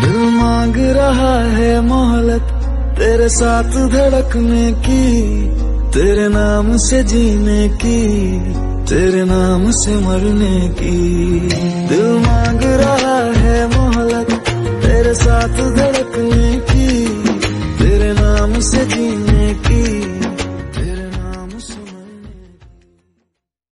दिल मांग रहा है मोहलत, तेरे साथ धड़कने की, तेरे नाम से जीने की, तेरे नाम से मरने की। दिल मांग रहा है मोहलत, तेरे साथ धड़कने की, तेरे नाम से जीने की।